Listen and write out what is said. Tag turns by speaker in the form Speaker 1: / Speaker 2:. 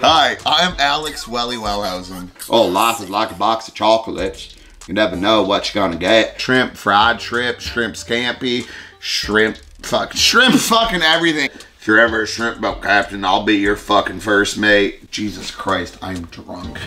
Speaker 1: Hi, I'm Alex Welly Wellhousen.
Speaker 2: Oh, life is like a box of chocolates. You never know what you're gonna get.
Speaker 1: Shrimp fried shrimp, shrimp scampi, shrimp fuck, shrimp fucking everything. If you're ever a shrimp boat captain, I'll be your fucking first mate. Jesus Christ, I'm drunk.